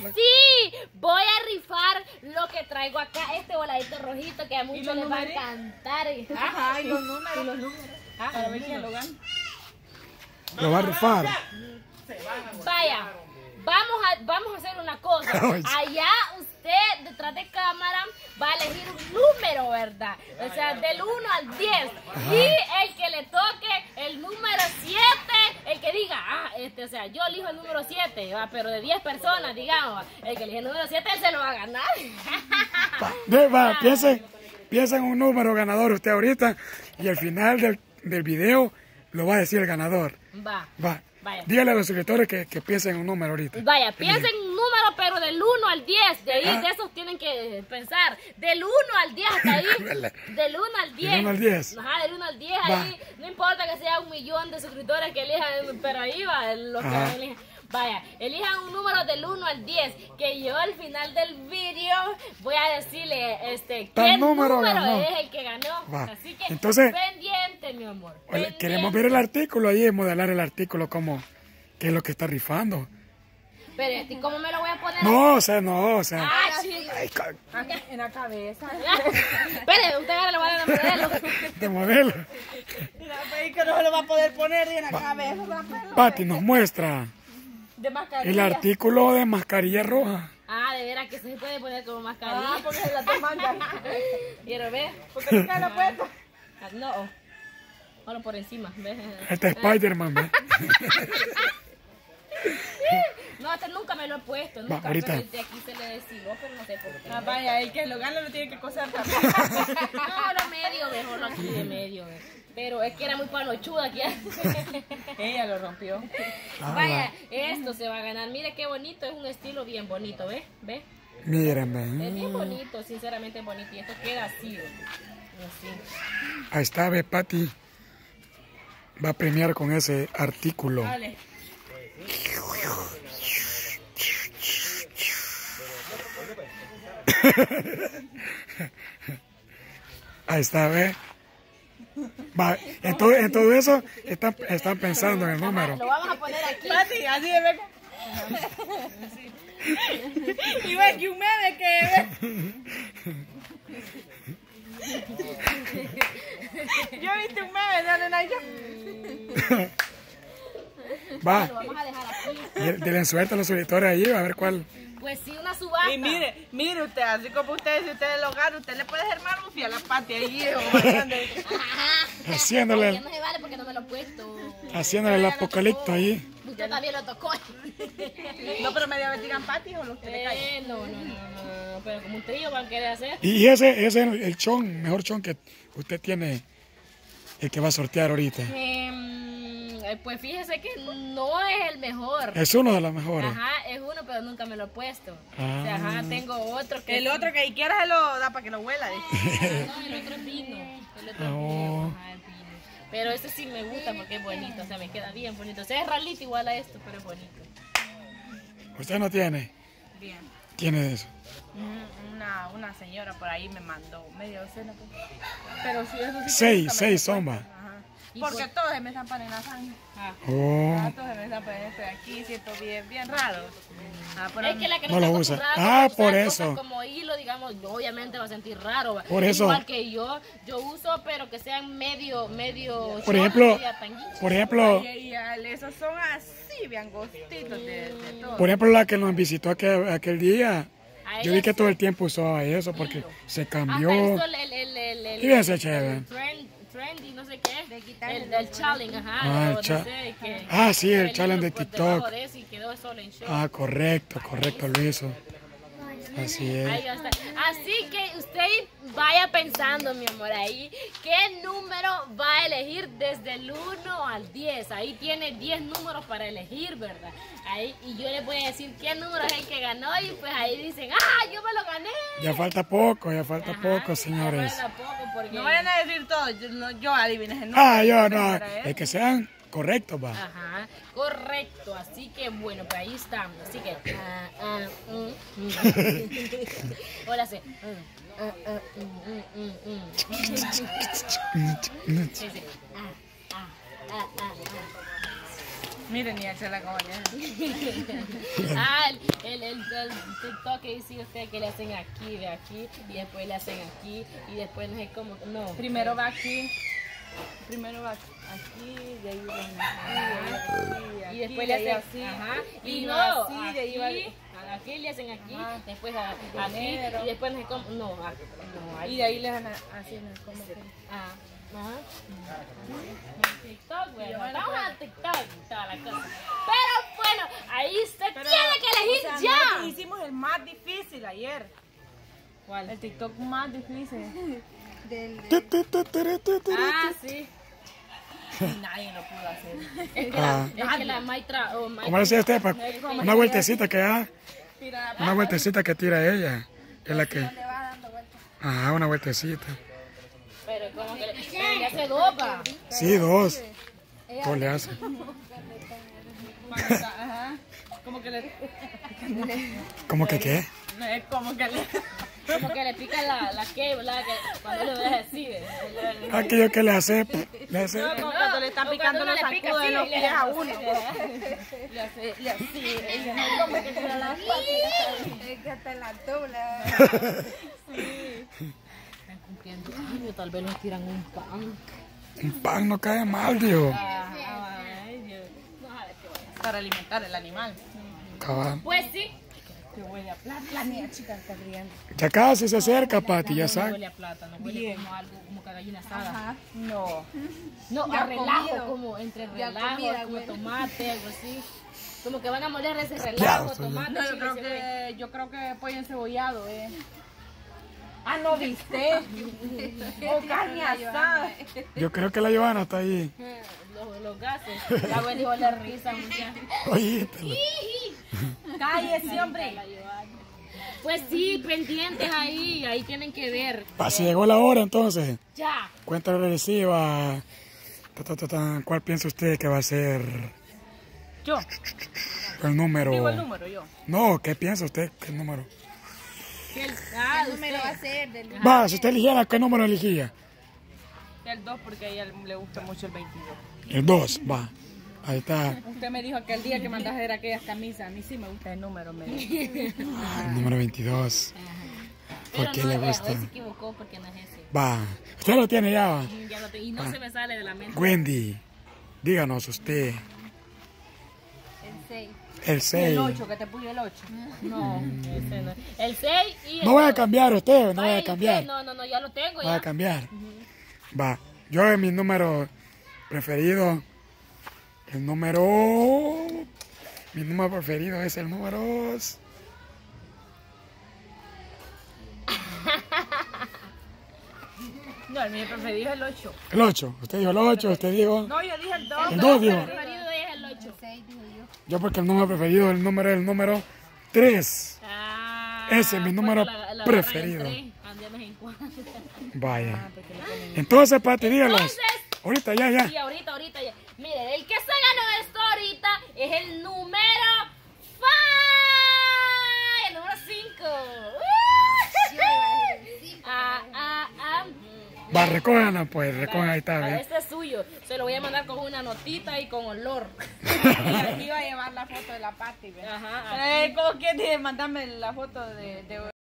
Pues sí, voy a rifar lo que traigo acá, este voladito rojito que a muchos les va a encantar. Ajá, y los números. Y los números. Ah, Para ver quién lo gana. Lo va a rifar. Vaya, vamos a, vamos a hacer una cosa. Allá detrás de cámara va a elegir un número, ¿verdad? O sea, del 1 al 10. Y el que le toque el número 7, el que diga, ah, este, o sea, yo elijo el número 7, va, pero de 10 personas, digamos, el que elige el número 7 él se lo va a ganar. Va, va, piense, piensa en un número ganador usted ahorita y al final del, del video lo va a decir el ganador. Va. Va. Vaya. Dígale a los suscriptores que, que piensen en un número ahorita. Vaya, piensen en un número, pero del 1 al 10. De ahí, Ah. de esos tienen que pensar. Del 1 al 10 hasta ahí. Del 1 al 10. Del 1 al 10. Ajá, del 1 al 10. Va. Ahí, no importa que sea un millón de suscriptores que elijan, pero ahí va lo que elijan. Vaya, elijan un número del 1 al 10, que yo al final del vídeo voy a decirle este qué número número, es el que ganó. Va. Así que Entonces- pendiente, mi amor. Pendiente. Queremos ver el artículo ahí, modelar el artículo como qué es lo que está rifando. Pero, ¿y ¿cómo me lo voy a poner? No, o sea, no, o sea. Ah, sí. ay, ca- Acá, en la cabeza. Espere, usted ahora le va a dar el modelo. de modelo. Mira, ve que no se lo va a poder poner en la cabeza. Pati nos muestra De mascarilla. el artículo de mascarilla roja. Ah, de veras que se puede poner como Ah, mascarilla. porque se la te manda. Quiero ver. Porque nunca lo puesto. Ah, No. Solo por encima. Este es Spider-Man. No, este nunca me lo he puesto. Va, Nunca. ahorita. Pero de aquí se le destiló, pero no sé por qué. Ah, vaya, el que lo gana lo tiene que coser también. No, lo medio, mejor aquí de medio. Pero es que era muy panochuda aquí. Ella lo rompió. Ah, Vaya, esto se va a ganar. Mire qué bonito, es un estilo bien bonito, ¿ves? ¿Ves? Miren, Es bien bonito, sinceramente bonito. Y esto queda así, ¿ve? así. Ahí está, ve, Pati. Va a premiar con ese artículo. Dale. Ahí está, ve. Va, en todo, en todo eso están, están pensando en el número. Lo vamos a poner aquí. Pati, así de ver. Y ve que un meme que Yo viste un meme de Ana yo. Va, Lo vamos a dejar aquí. de- denle suerte a los suscriptores ahí, a ver cuál. Pues sí, una subasta. Y mire, mire usted, así como usted, si usted lo gana, usted le puede hacer más rufia a la Pati ahí, o Haciéndole, no se vale porque no me lo he puesto. haciéndole el apocalipto ahí. Usted también lo tocó. No, pero media vez digan Pati o lo usted le cae. Eh, no, no, no, no, pero como un trío van a querer hacer. Y ese, ese es el, el chon, mejor chon que usted tiene, el que va a sortear ahorita. Pues fíjese que no es el mejor. Es uno de los mejores. Ajá, es uno, pero nunca me lo he puesto. Ah. O sea, ajá, tengo otro que. El otro que quiera se lo da para que lo huela. No, el otro es vino. El otro es Oh. vino. Ajá, es vino. Pero este sí me gusta porque es bonito, o sea, me queda bien bonito. O sea, es ralito igual a esto, pero es bonito. Usted no tiene, Bien. tiene eso. Mm, Una, una señora por ahí me mandó medio docena. pues. Pero si eso sí. Seis, seis lo Porque por- todos se me zampan en la sangre. Ah. Oh, Ah, todos se me zampan en esto de aquí, siento bien, bien raro. Ah, pero Es que la que no, lo usa. Ah, por eso. Como hilo, digamos, obviamente va a sentir raro. Por eso. Igual que yo, yo uso, pero que sean medio, medio. Por ejemplo, por ejemplo, Y, esos son así, bien gostitos de, de todo. por ejemplo la que nos visitó aquel, aquel día. Yo vi que sí. todo el tiempo usaba eso porque se Hasta cambió. hizo el, el, el, el, el, Y bien se chévere. Trendy, no sé qué. el, el del challenge, ajá. Ah, el o no cha- sé, que- Ah, sí, el challenge de TikTok. debajo de eso y quedó solo en short. Ah, correcto, correcto, lo hizo. Así es. está. Así que usted vaya pensando, mi amor, ahí, qué número va a elegir desde el 1 al 10. Ahí tiene 10 números para elegir, ¿verdad? Ahí, y yo les voy a decir qué número es el que ganó y pues ahí dicen, ¡ah, yo me lo gané! Ya falta poco, ya falta Ajá, poco, ya señores. falta poco porque... No vayan a decir todo, yo, no, yo adiviné el número. Ah, yo no, es que sean correctos, va. Ajá, correcto. Así que bueno, pues ahí estamos. Así que. ah, ah, mm, mm. Hola, sí. Miren, y se la coña. ah, el, el, el, el TikTok que dice usted que le hacen aquí, de aquí, y después le hacen aquí, y después no sé cómo, no. Primero va aquí. Primero va aquí, de ahí va aquí, Y después le hacen así. ajá, y, y no, así, de ahí aquí, aquí le hacen aquí, Ajá. después a- aquí, y después no sé cómo, no, a- no. Y de ahí le dan así, ¿no? como que. Ah, ajá. TikTok, güey. Vamos a TikTok toda la cosa. Pero bueno, ahí usted tiene que elegir O sea, ya. nosotros hicimos el más difícil ayer. ¿Cuál? El TikTok más difícil. Ah, sí. Nadie lo pudo hacer. Es que, Ah. la, es que la maitra. o ¿Cómo le decía usted? pa? Una vueltecita que da, una vueltecita que tira ella. Es la que. Ajá, una vueltecita. Pero como que le, le hace dos, pa. Sí, dos. Dos le hace. Ajá. Como que le. ¿Cómo que qué? No es como que le. Como que le pica la, la que, ¿verdad? Que cuando lo deja así, ¿ves? Aquello que le hace. Le hace. No, como cuando le está o picando los sacudos de los pies a uno. así, Le hace, le hace. Como que las Es que la dobla. Están cumpliendo años, tal vez nos tiran un pan. Un pan no cae mal, Dios. No, a ver qué bueno. Para alimentar el animal. Cabal. Pues sí. Que huele a plata. La chica está riendo. Ya casi se acerca, Pati, ya No sabes. huele a plata, no huele como algo, como que gallina asada. No. No, Ya a relajo, comido. como entre relajo, comida, como tomate, algo así. Como que van a moler ese relajo, yo. tomate, No, yo creo que, yo creo que pollo encebollado, eh. Ah, no viste. o carne asada. Yo creo que la Giovanna está ahí. Los, los gases. La abuela dijo la risa, muchacha. Oístela. Cállese, hombre. Pues sí, pendientes ahí, ahí tienen que ver. Pa, si llegó la hora entonces. Ya. Cuenta regresiva. ¿Cuál piensa usted que va a ser Yo. el número? Digo el número, yo. No, ¿qué piensa usted? ¿Qué número? El- ah, El número va a ser del Va, si usted eligiera, ¿qué número elegía? El 2 porque a ella le gusta mucho el 22. El 2, va. Ahí está. Usted me dijo aquel día que mandaste a hacer aquellas camisas. A mí sí me gusta el número, me dijo. El número 22. ¿Por pero qué no, le eh, gusta? se equivocó porque no es ese. Va. Usted lo tiene ya, va. Ya lo y no se me sale de la mente. Wendy, díganos usted. el 6. El 6. El 8, que te puse el 8. No, ese no. El 6 y el No voy a cambiar usted, no voy a cambiar. No, no, no, ya lo tengo. Voy a Ya. cambiar. Va. Yo en mi número preferido, el número... Mi número preferido es el número... No, el mío preferido es el 8. El 8. Usted dijo el 8, usted dijo... No, yo dije el 2. El 2 dijo. Mi preferido es el 8. 6 dijo yo. Porque el número preferido, el número es el número 3. Ah, Ese es mi número preferido. Andemos en cuatro. Vaya. Entonces, Pati, dígalos. Ahorita, ya, ya. y ahorita, ahorita ya. Miren, el que se ganó esto ahorita es el número 5. El número 5. Yo iba a decir el 5. Ah, ah, ah. Va, recójanla, pues, recojan, ahí está, Ah. Este es suyo. Se lo voy a mandar con una notita y con olor. Aquí iba a llevar la foto de la Pati. ¿ve? Ajá. Eh, ¿Cómo quieres mandarme la foto de, de